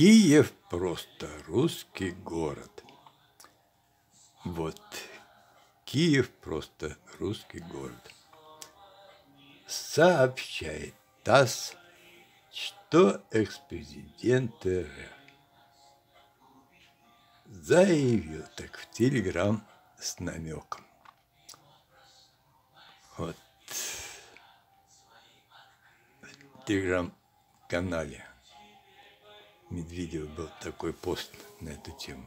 Киев просто русский город. Вот. Киев просто русский город. Сообщает ТАСС, что экс-президент РФ заявил так в Телеграм с намеком. Вот в Телеграм-канале Медведева был такой пост на эту тему.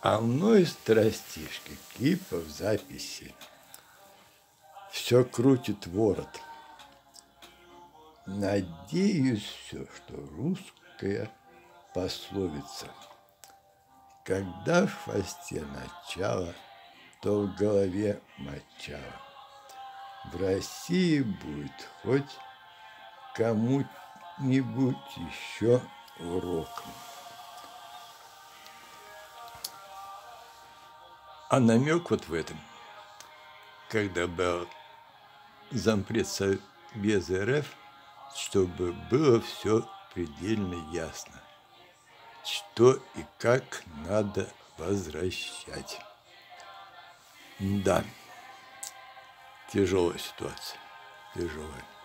А мной страстишки, кипов записи. Все крутит ворот. Надеюсь все, что русская пословица. Когда в хвосте начало, то в голове мочало. В России будет хоть кому-нибудь еще уроком. А намек вот в этом, когда был зампред без РФ, чтобы было все предельно ясно, что и как надо возвращать. Да, тяжелая ситуация, тяжелая.